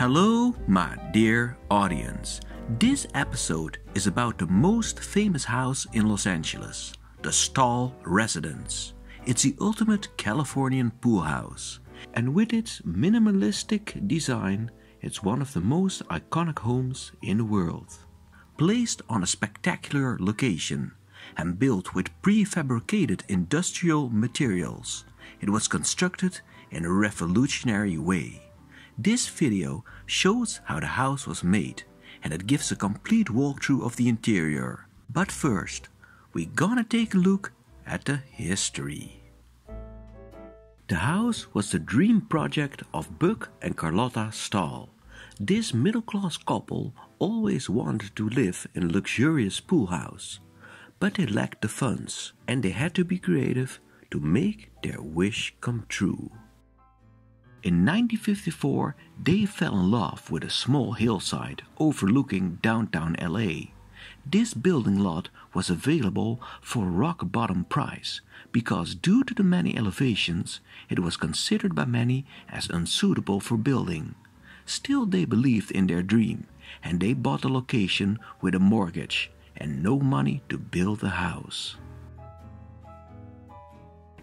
Hello, my dear audience. This episode is about the most famous house in Los Angeles, the Stahl Residence. It's the ultimate Californian pool house, and with its minimalistic design, it's one of the most iconic homes in the world. Placed on a spectacular location and built with prefabricated industrial materials, it was constructed in a revolutionary way. This video shows how the house was made and it gives a complete walkthrough of the interior. But first, we gonna take a look at the history. The house was the dream project of Buck and Carlotta Stahl. This middle-class couple always wanted to live in a luxurious pool house, but they lacked the funds and they had to be creative to make their wish come true. In 1954, they fell in love with a small hillside overlooking downtown LA. This building lot was available for rock bottom price because, due to the many elevations, it was considered by many as unsuitable for building. Still, they believed in their dream and they bought the location with a mortgage and no money to build the house.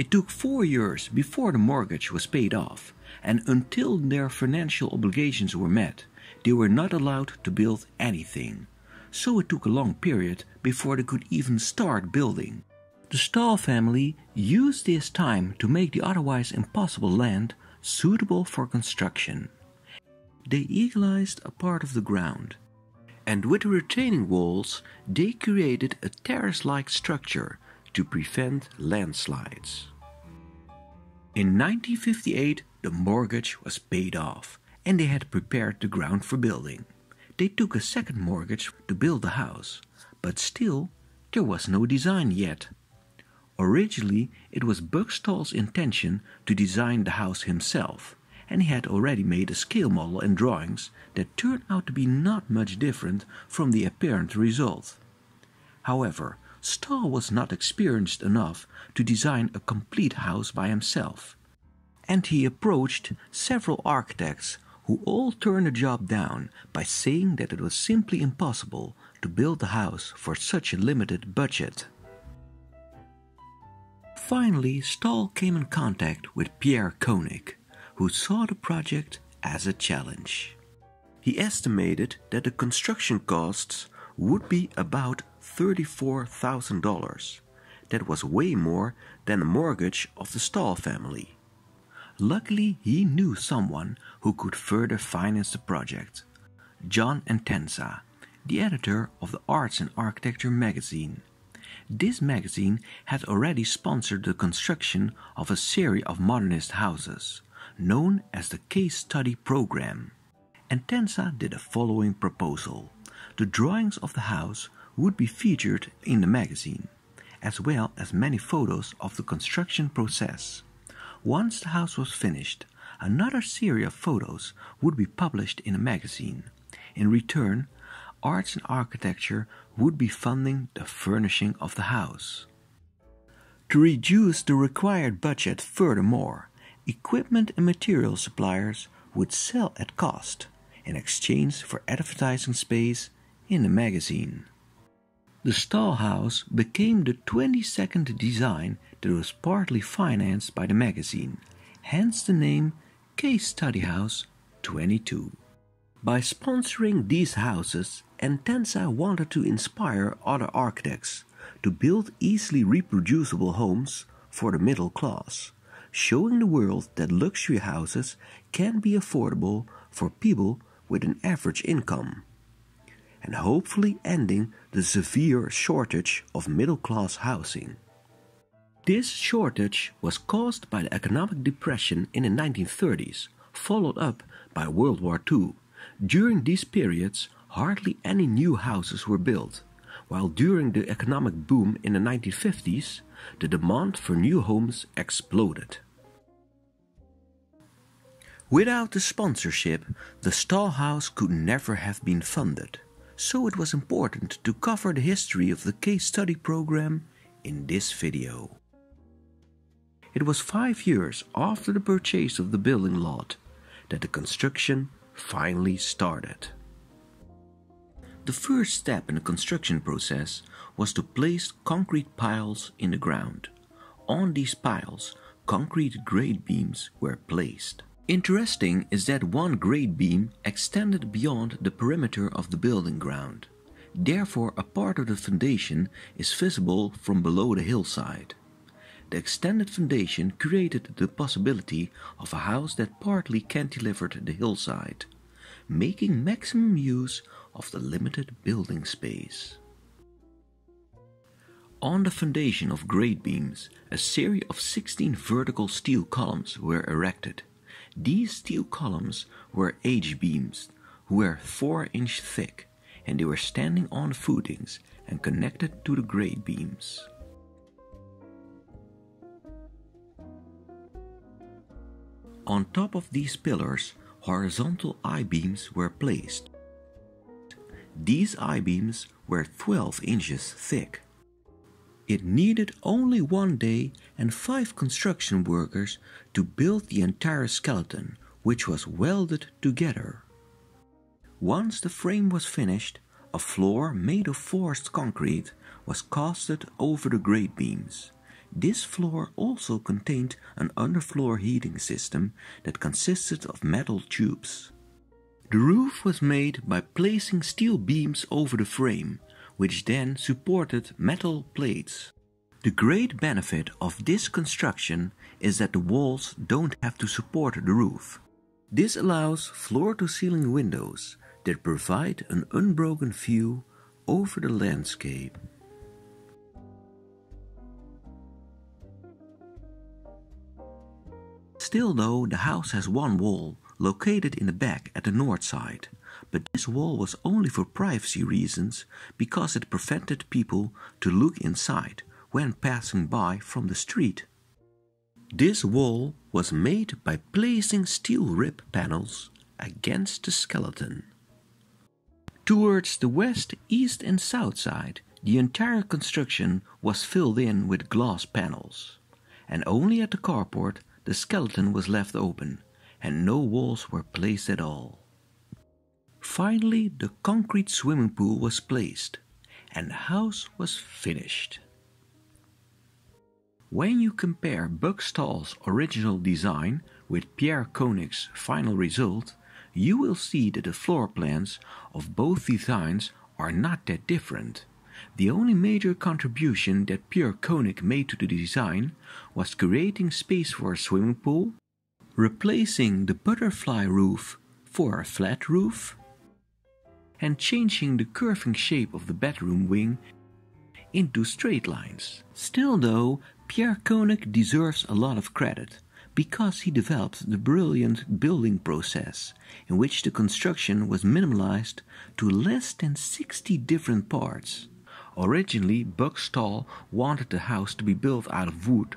It took four years before the mortgage was paid off, and until their financial obligations were met, they were not allowed to build anything. So it took a long period before they could even start building. The Stahl family used this time to make the otherwise impossible land suitable for construction. They eagleized a part of the ground, and with the retaining walls, they created a terrace like structure to prevent landslides. In 1958, the mortgage was paid off and they had prepared the ground for building. They took a second mortgage to build the house, but still, there was no design yet. Originally, it was Buck Stahl's intention to design the house himself, and he had already made a scale model and drawings that turned out to be not much different from the apparent result. However, Stahl was not experienced enough to design a complete house by himself, and he approached several architects who all turned the job down by saying that it was simply impossible to build the house for such a limited budget. Finally, Stahl came in contact with Pierre Koenig, who saw the project as a challenge. He estimated that the construction costs would be about $34,000. That was way more than the mortgage of the Stahl family. Luckily, he knew someone who could further finance the project John Entenza, the editor of the Arts and Architecture magazine. This magazine had already sponsored the construction of a series of modernist houses, known as the Case Study Program. Entenza did the following proposal. The drawings of the house would be featured in the magazine, as well as many photos of the construction process. Once the house was finished, another series of photos would be published in a magazine. In return, Arts and Architecture would be funding the furnishing of the house. To reduce the required budget furthermore, equipment and material suppliers would sell at cost in exchange for advertising space in the magazine. The Stahl House became the 22nd design that was partly financed by the magazine, hence the name Case Study House 22. By sponsoring these houses, Entenza wanted to inspire other architects to build easily reproducible homes for the middle class, showing the world that luxury houses can be affordable for people with an average income and hopefully ending the severe shortage of middle class housing. This shortage was caused by the economic depression in the 1930s, followed up by World War II. During these periods, hardly any new houses were built, while during the economic boom in the 1950s, the demand for new homes exploded. Without the sponsorship, the Stahl House could never have been funded so it was important to cover the history of the case study program in this video. It was five years after the purchase of the building lot that the construction finally started. The first step in the construction process was to place concrete piles in the ground. On these piles, concrete grade beams were placed. Interesting is that one grade beam extended beyond the perimeter of the building ground. Therefore, a part of the foundation is visible from below the hillside. The extended foundation created the possibility of a house that partly cantilevered the hillside, making maximum use of the limited building space. On the foundation of grade beams, a series of 16 vertical steel columns were erected. These steel columns were H-beams, who were 4 inch thick, and they were standing on footings and connected to the grade beams. On top of these pillars, horizontal I-beams were placed. These I-beams were 12 inches thick. It needed only one day and five construction workers to build the entire skeleton, which was welded together. Once the frame was finished, a floor made of forced concrete was casted over the grade beams. This floor also contained an underfloor heating system that consisted of metal tubes. The roof was made by placing steel beams over the frame, which then supported metal plates. The great benefit of this construction is that the walls don't have to support the roof. This allows floor to ceiling windows that provide an unbroken view over the landscape. Still though, the house has one wall, located in the back at the north side but this wall was only for privacy reasons because it prevented people to look inside when passing by from the street. This wall was made by placing steel rib panels against the skeleton. Towards the west, east and south side, the entire construction was filled in with glass panels, and only at the carport the skeleton was left open and no walls were placed at all. Finally, the concrete swimming pool was placed and the house was finished. When you compare Buck Stahl's original design with Pierre Koenig's final result, you will see that the floor plans of both designs are not that different. The only major contribution that Pierre Koenig made to the design was creating space for a swimming pool, replacing the butterfly roof for a flat roof, and changing the curving shape of the bedroom wing into straight lines. Still though, Pierre Koenig deserves a lot of credit because he developed the brilliant building process in which the construction was minimalized to less than 60 different parts. Originally, Buck Stahl wanted the house to be built out of wood,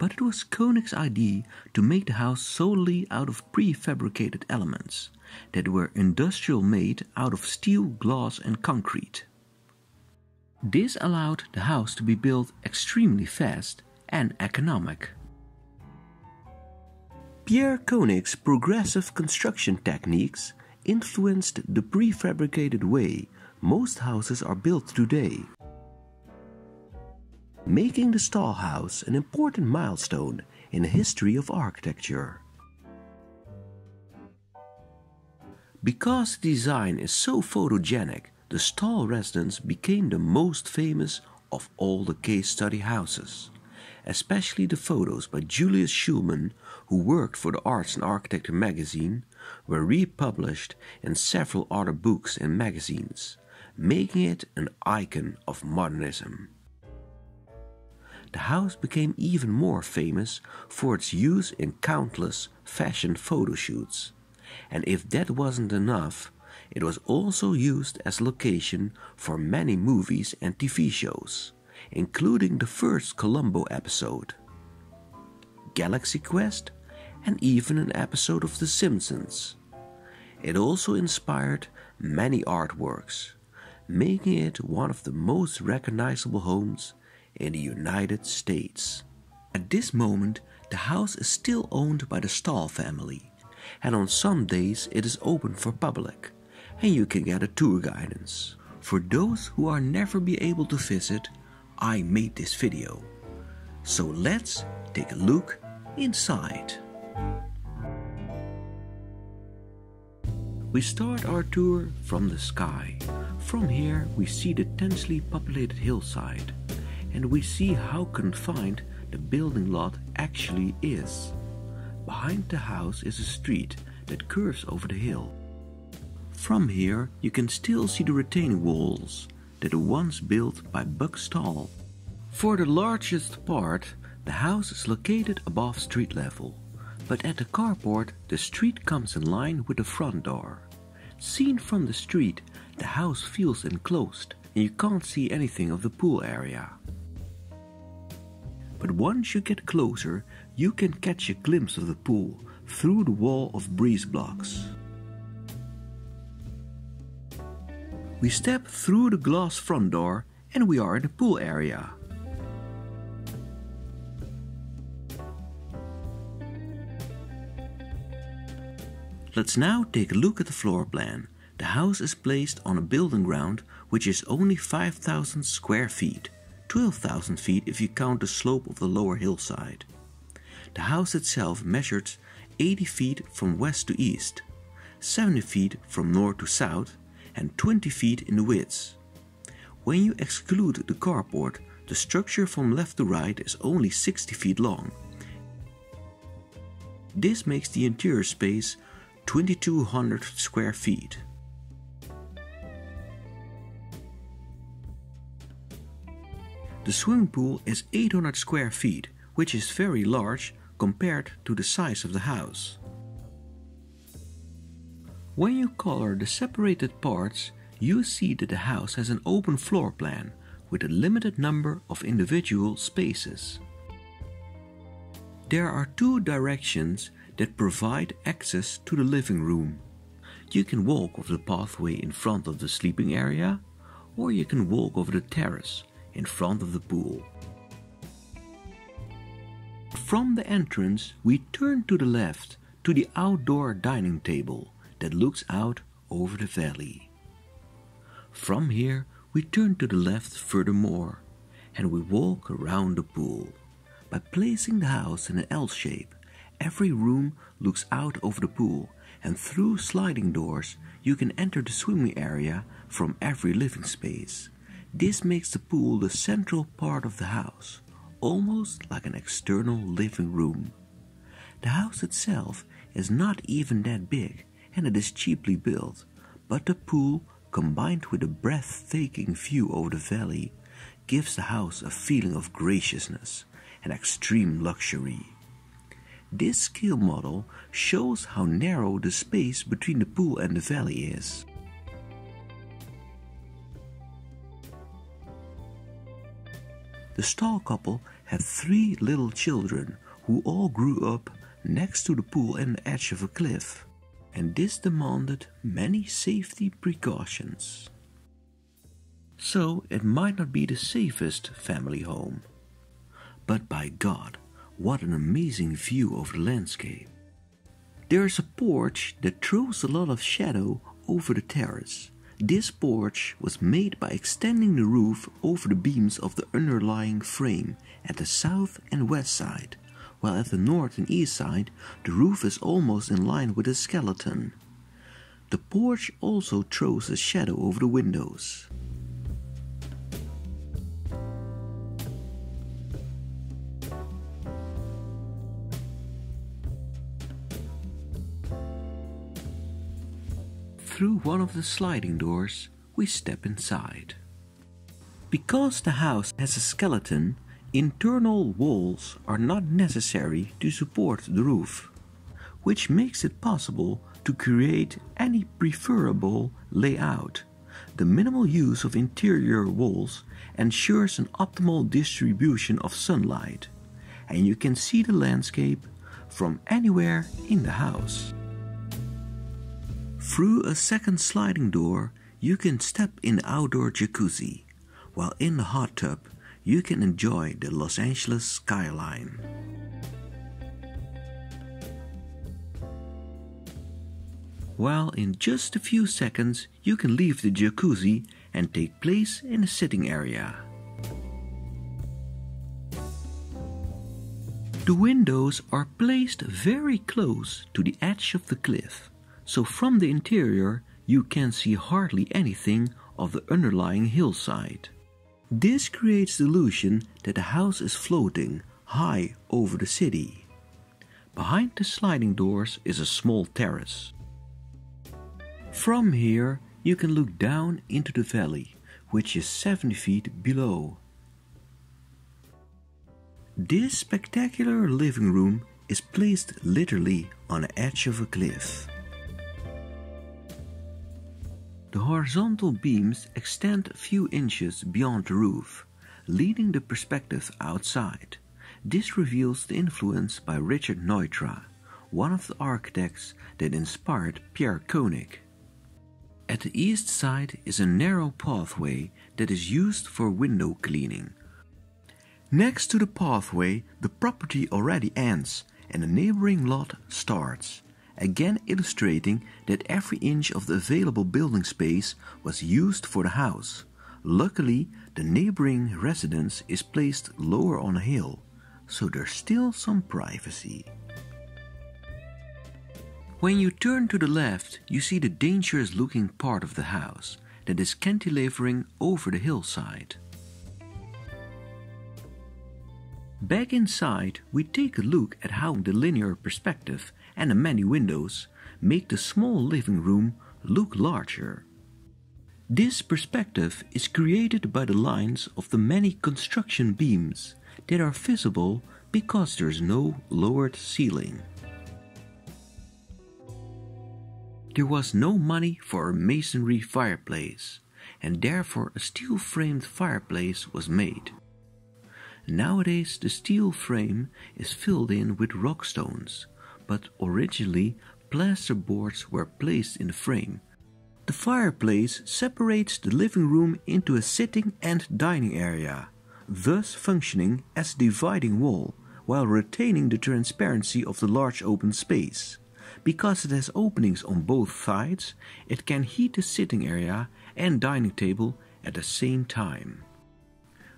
but it was Koenig's idea to make the house solely out of prefabricated elements that were industrial made out of steel, glass, and concrete. This allowed the house to be built extremely fast and economic. Pierre Koenig's progressive construction techniques influenced the prefabricated way most houses are built today, making the Stahl House an important milestone in the history of architecture. Because the design is so photogenic, the Stahl residence became the most famous of all the case study houses. Especially the photos by Julius Shulman, who worked for the Arts and Architecture magazine, were republished in several other books and magazines, making it an icon of modernism. The house became even more famous for its use in countless fashion photo shoots and if that wasn't enough, it was also used as location for many movies and TV shows, including the first Columbo episode, Galaxy Quest, and even an episode of The Simpsons. It also inspired many artworks, making it one of the most recognizable homes in the United States. At this moment, the house is still owned by the Stahl family and on some days it is open for public and you can get a tour guidance. For those who are never be able to visit, I made this video. So let's take a look inside. We start our tour from the sky. From here we see the densely populated hillside and we see how confined the building lot actually is. Behind the house is a street that curves over the hill. From here you can still see the retaining walls that were once built by Buck Stahl. For the largest part, the house is located above street level but at the carport the street comes in line with the front door. Seen from the street, the house feels enclosed and you can't see anything of the pool area. But once you get closer, you can catch a glimpse of the pool through the wall of breeze blocks. We step through the glass front door and we are in the pool area. Let's now take a look at the floor plan. The house is placed on a building ground which is only 5,000 square feet, 12,000 feet if you count the slope of the lower hillside. The house itself measured 80 feet from west to east, 70 feet from north to south, and 20 feet in the width. When you exclude the carport, the structure from left to right is only 60 feet long. This makes the interior space 2200 square feet. The swimming pool is 800 square feet, which is very large compared to the size of the house. When you color the separated parts, you see that the house has an open floor plan with a limited number of individual spaces. There are two directions that provide access to the living room. You can walk over the pathway in front of the sleeping area, or you can walk over the terrace in front of the pool. From the entrance, we turn to the left to the outdoor dining table that looks out over the valley. From here, we turn to the left furthermore and we walk around the pool. By placing the house in an L shape, Every room looks out over the pool, and through sliding doors, you can enter the swimming area from every living space. This makes the pool the central part of the house, almost like an external living room. The house itself is not even that big and it is cheaply built, but the pool, combined with a breathtaking view over the valley, gives the house a feeling of graciousness and extreme luxury. This scale model shows how narrow the space between the pool and the valley is. The Stahl couple had three little children who all grew up next to the pool and the edge of a cliff, and this demanded many safety precautions. So it might not be the safest family home. But by God, what an amazing view of the landscape. There is a porch that throws a lot of shadow over the terrace. This porch was made by extending the roof over the beams of the underlying frame at the south and west side, while at the north and east side the roof is almost in line with the skeleton. The porch also throws a shadow over the windows. Through one of the sliding doors, we step inside. Because the house has a skeleton, internal walls are not necessary to support the roof, which makes it possible to create any preferable layout. The minimal use of interior walls ensures an optimal distribution of sunlight, and you can see the landscape from anywhere in the house. Through a second sliding door, you can step in the outdoor jacuzzi, while in the hot tub, you can enjoy the Los Angeles skyline. while in just a few seconds you can leave the jacuzzi and take place in a sitting area. The windows are placed very close to the edge of the cliff, so from the interior you can see hardly anything of the underlying hillside. This creates the illusion that the house is floating high over the city. Behind the sliding doors is a small terrace. From here, you can look down into the valley, which is 70 feet below. This spectacular living room is placed literally on the edge of a cliff. The horizontal beams extend a few inches beyond the roof, leading the perspective outside. This reveals the influence by Richard Neutra, one of the architects that inspired Pierre Koenig. At the east side is a narrow pathway that is used for window cleaning. Next to the pathway, the property already ends and a neighboring lot starts again illustrating that every inch of the available building space was used for the house. Luckily, the neighboring residence is placed lower on a hill, so there's still some privacy. When you turn to the left, you see the dangerous looking part of the house that is cantilevering over the hillside. Back inside, we take a look at how the linear perspective and the many windows make the small living room look larger. This perspective is created by the lines of the many construction beams that are visible because there's no lowered ceiling. There was no money for a masonry fireplace, and therefore a steel framed fireplace was made. Nowadays, the steel frame is filled in with rock stones, but originally plaster boards were placed in the frame. The fireplace separates the living room into a sitting and dining area, thus functioning as a dividing wall while retaining the transparency of the large open space. Because it has openings on both sides, it can heat the sitting area and dining table at the same time.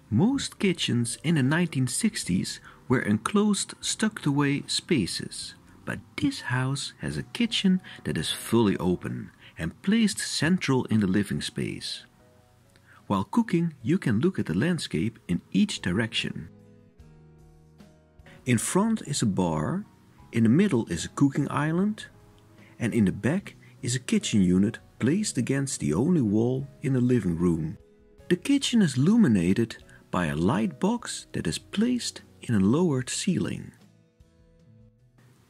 Most kitchens in the 1960s were enclosed, tucked away spaces. But this house has a kitchen that is fully open and placed central in the living space. While cooking, you can look at the landscape in each direction. In front is a bar, in the middle is a cooking island, and in the back is a kitchen unit placed against the only wall in the living room. The kitchen is illuminated by a light box that is placed in a lowered ceiling.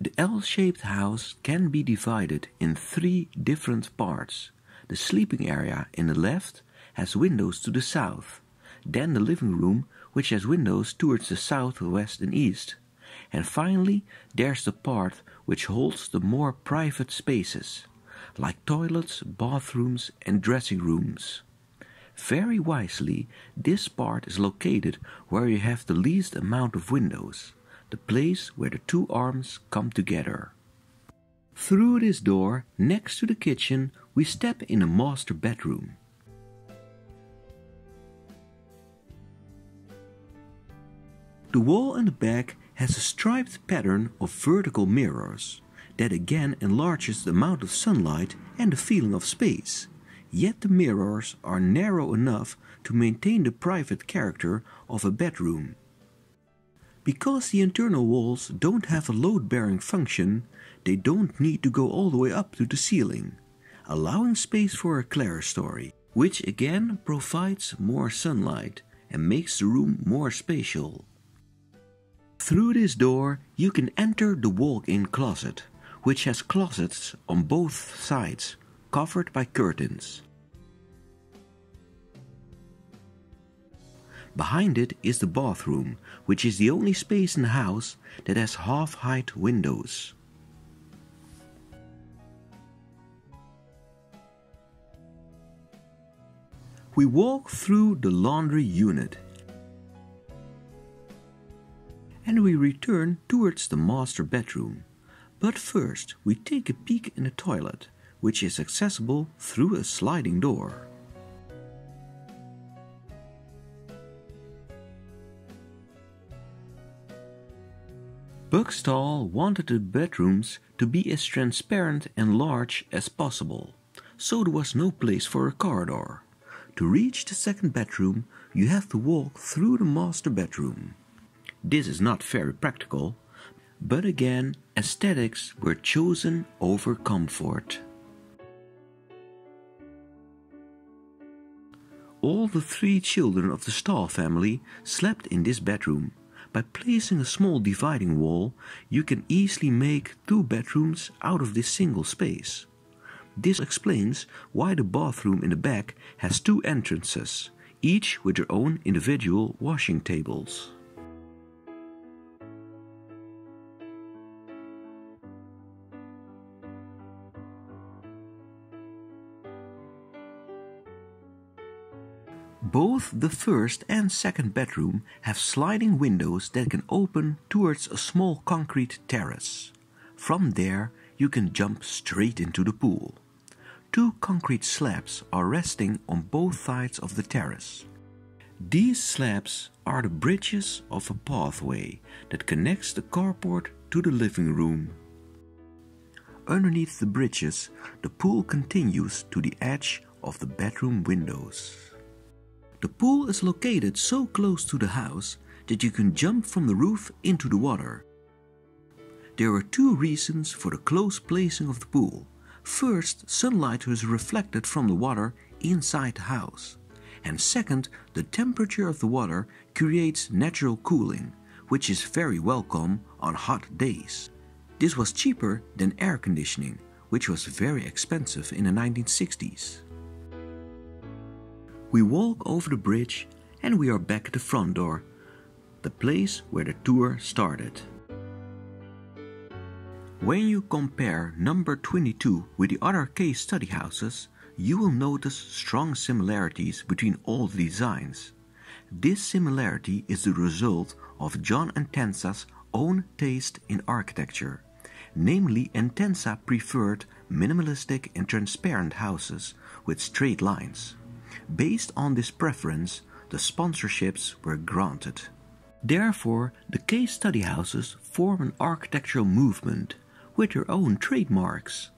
The L-shaped house can be divided in three different parts. The sleeping area in the left has windows to the south, then the living room which has windows towards the south, west and east. And finally, there's the part which holds the more private spaces, like toilets, bathrooms and dressing rooms. Very wisely, this part is located where you have the least amount of windows the place where the two arms come together. Through this door, next to the kitchen, we step in a master bedroom. The wall in the back has a striped pattern of vertical mirrors that again enlarges the amount of sunlight and the feeling of space. Yet the mirrors are narrow enough to maintain the private character of a bedroom. Because the internal walls don't have a load-bearing function, they don't need to go all the way up to the ceiling, allowing space for a clerestory, which again provides more sunlight and makes the room more spatial. Through this door you can enter the walk-in closet, which has closets on both sides, covered by curtains. Behind it is the bathroom, which is the only space in the house that has half-height windows. We walk through the laundry unit and we return towards the master bedroom. But first we take a peek in the toilet, which is accessible through a sliding door. Buck Stahl wanted the bedrooms to be as transparent and large as possible, so there was no place for a corridor. To reach the second bedroom, you have to walk through the master bedroom. This is not very practical, but again, aesthetics were chosen over comfort. All the three children of the Stahl family slept in this bedroom. By placing a small dividing wall, you can easily make two bedrooms out of this single space. This explains why the bathroom in the back has two entrances, each with their own individual washing tables. Both the first and second bedroom have sliding windows that can open towards a small concrete terrace. From there, you can jump straight into the pool. Two concrete slabs are resting on both sides of the terrace. These slabs are the bridges of a pathway that connects the carport to the living room. Underneath the bridges, the pool continues to the edge of the bedroom windows. The pool is located so close to the house that you can jump from the roof into the water. There are two reasons for the close placing of the pool. First, sunlight is reflected from the water inside the house. And second, the temperature of the water creates natural cooling, which is very welcome on hot days. This was cheaper than air conditioning, which was very expensive in the 1960s. We walk over the bridge and we are back at the front door, the place where the tour started. When you compare number 22 with the other case study houses, you will notice strong similarities between all the designs. This similarity is the result of John Entenza's own taste in architecture. Namely, Entenza preferred minimalistic and transparent houses with straight lines. Based on this preference, the sponsorships were granted. Therefore, the case study houses form an architectural movement with their own trademarks.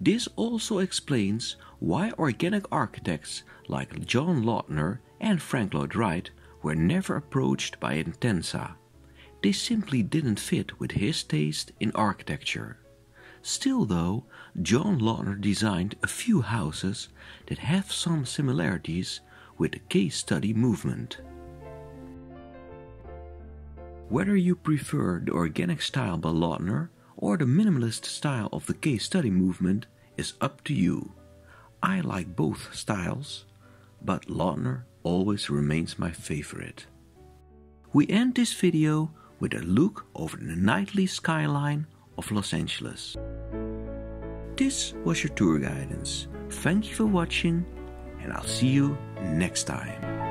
This also explains why organic architects like John Lautner and Frank Lloyd Wright were never approached by Entenza. They simply didn't fit with his taste in architecture. Still though, John Lautner designed a few houses that have some similarities with the case study movement. Whether you prefer the organic style by Lautner or the minimalist style of the case study movement is up to you. I like both styles, but Lautner always remains my favorite. We end this video with a look over the nightly skyline of Los Angeles. This was your tour guidance. Thank you for watching and I'll see you next time.